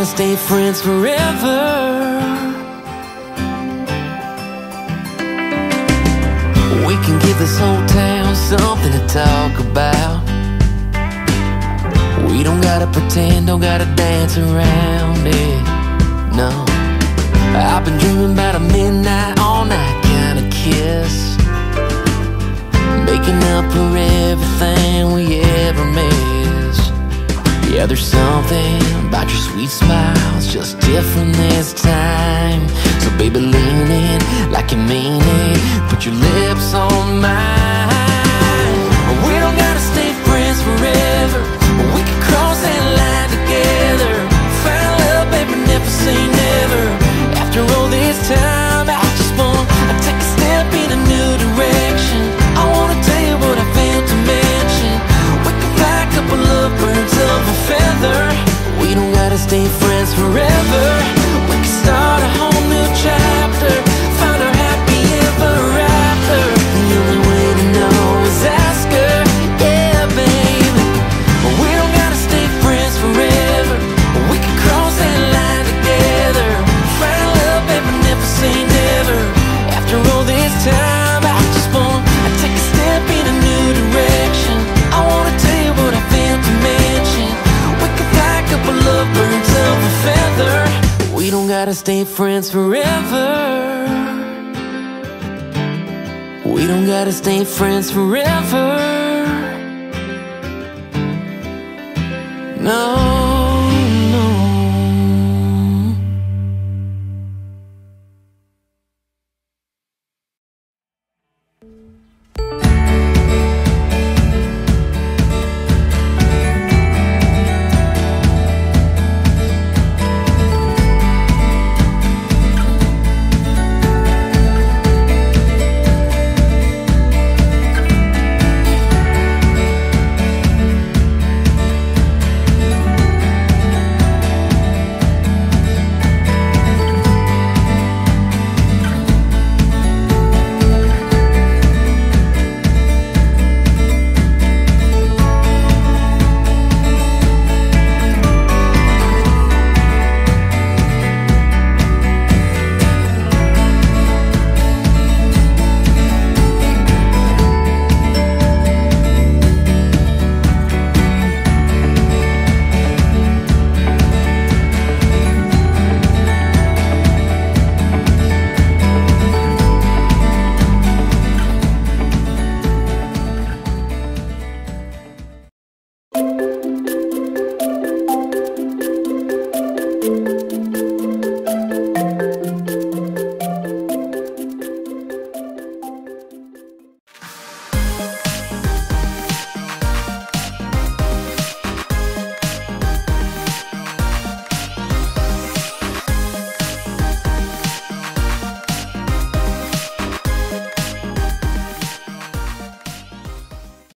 to stay friends forever. We can give this whole town something to talk about. We don't gotta pretend, don't gotta dance around it. No, I've been dreaming about a midnight There's something about your sweet smile, it's just different this time. So, baby, lean in like you mean it. Put your lips on mine. to stay friends forever. We don't gotta stay friends forever. No.